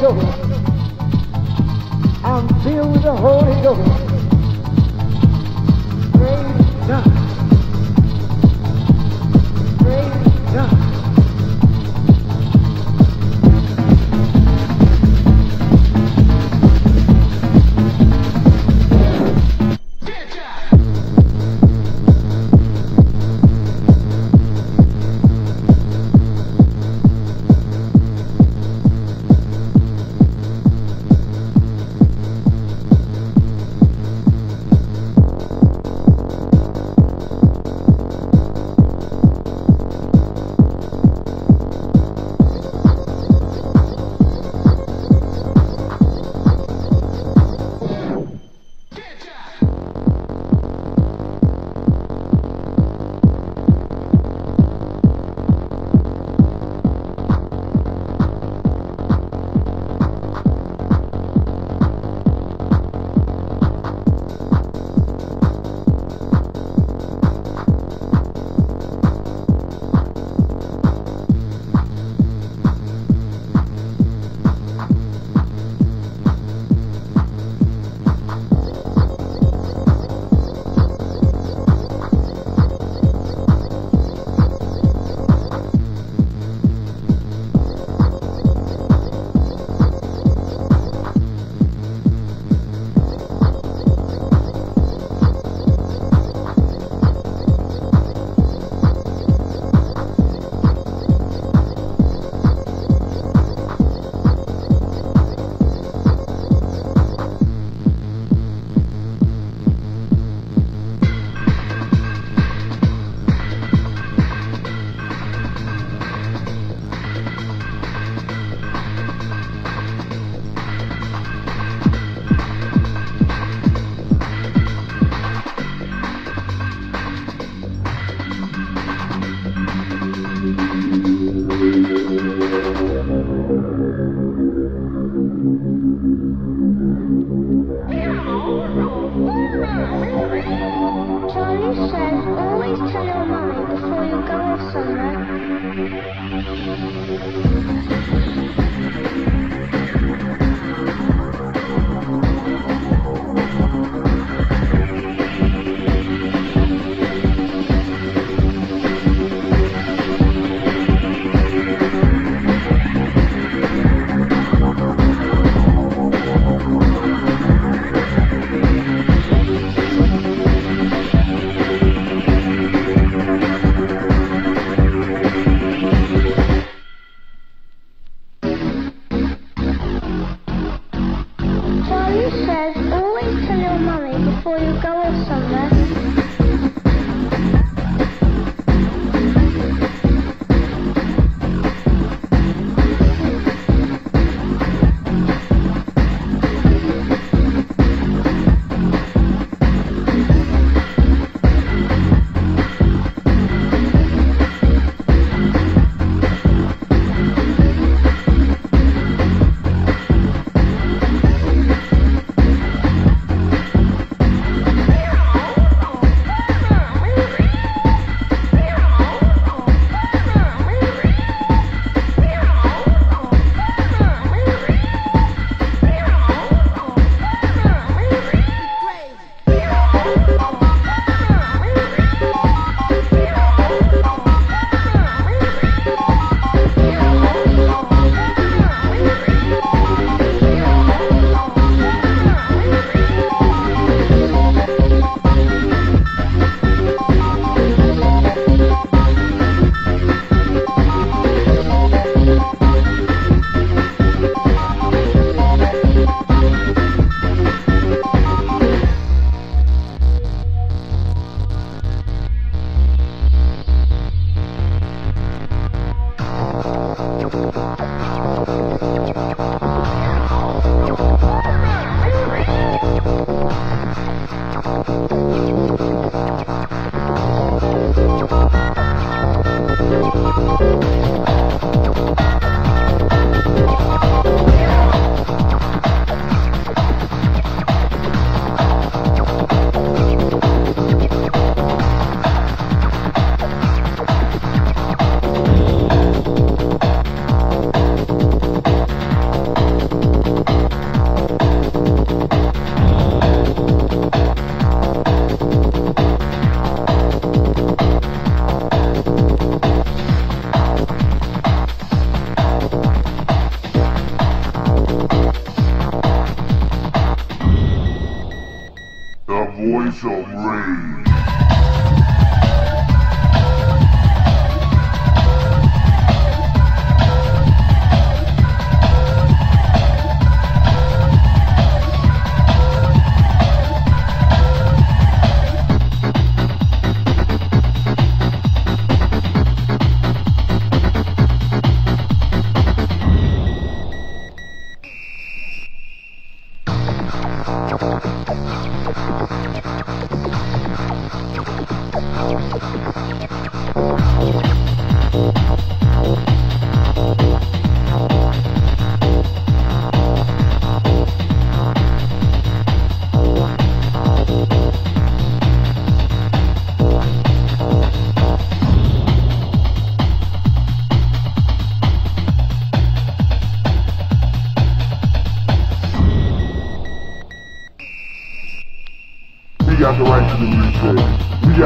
Ghost. I'm filled with the Holy Ghost. Praise God.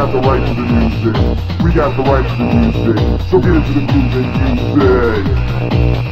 Got the right to the music. We got the right to the music. So get into the groove and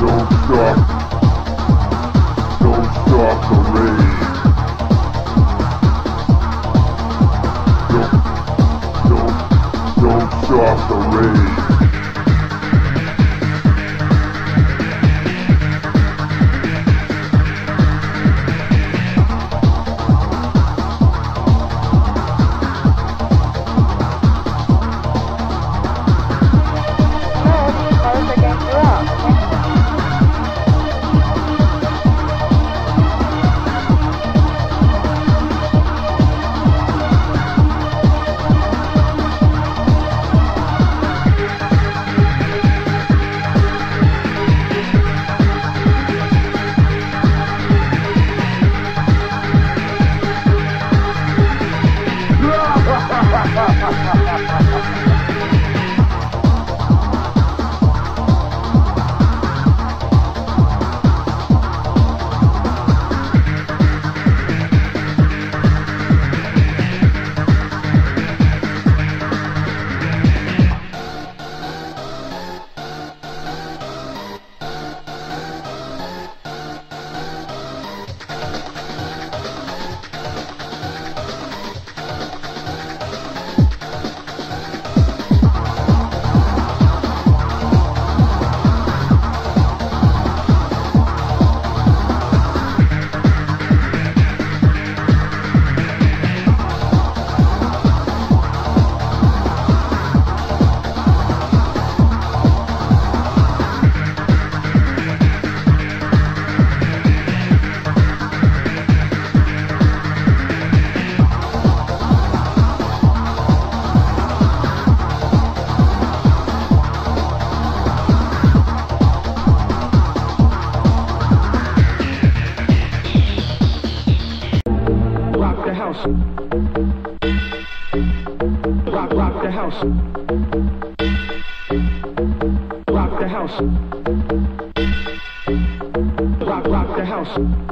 Don't, don't, don't stop the rage. Rock rock the house.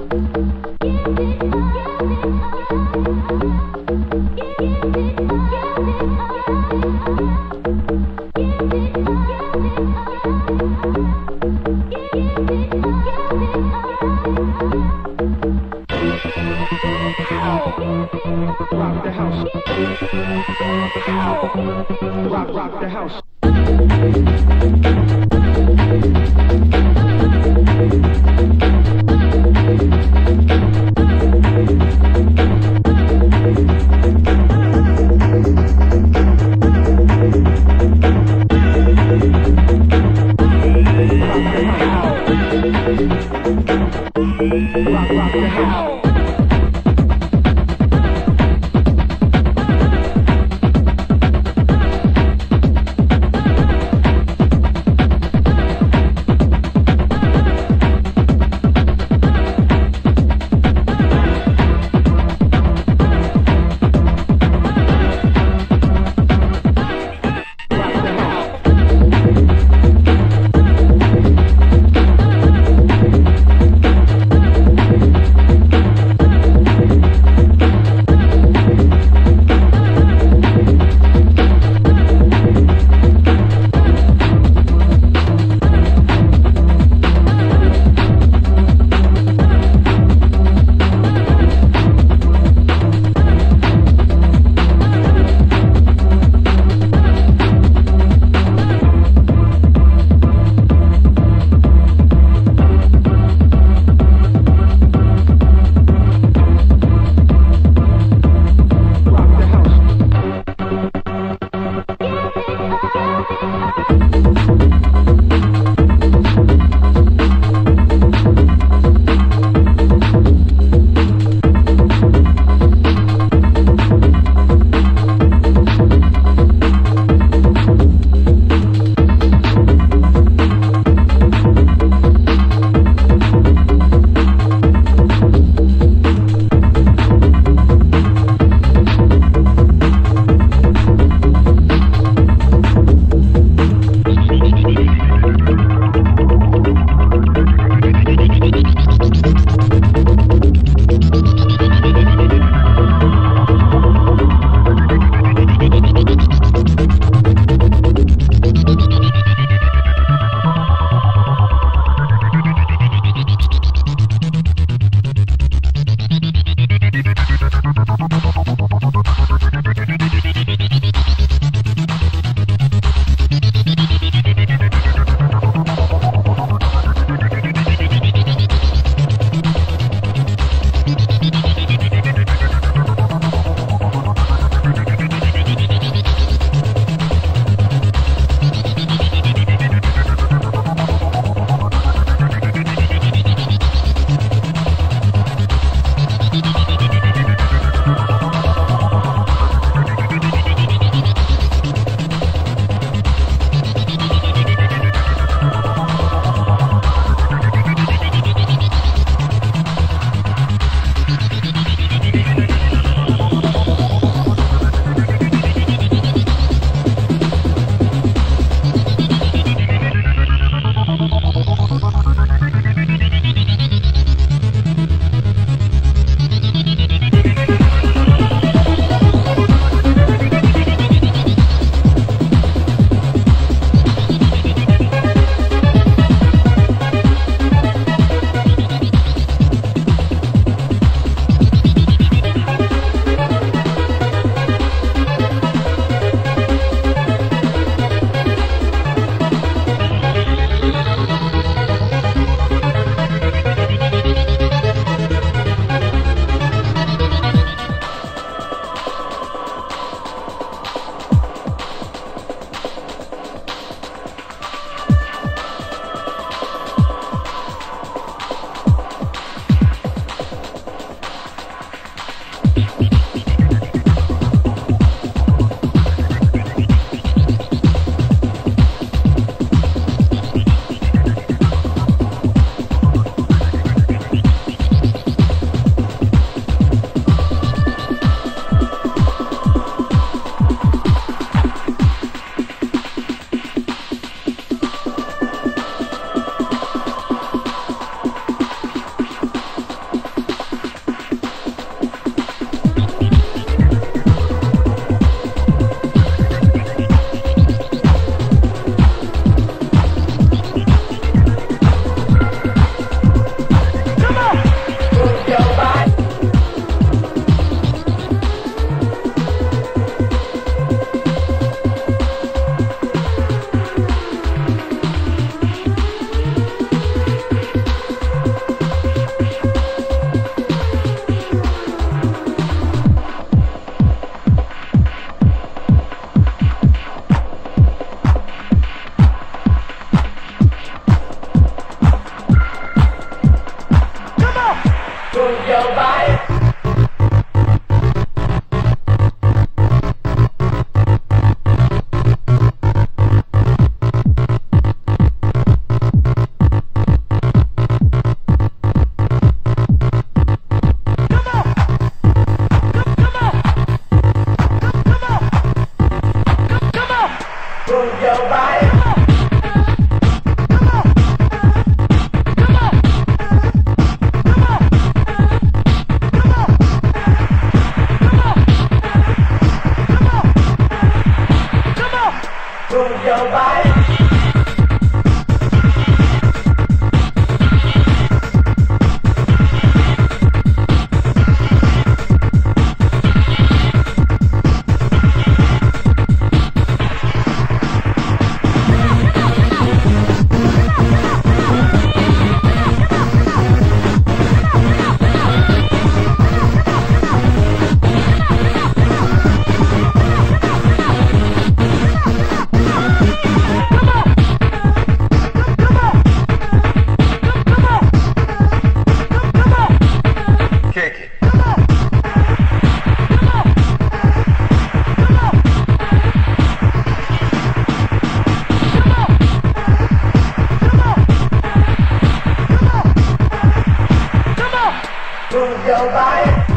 move your body.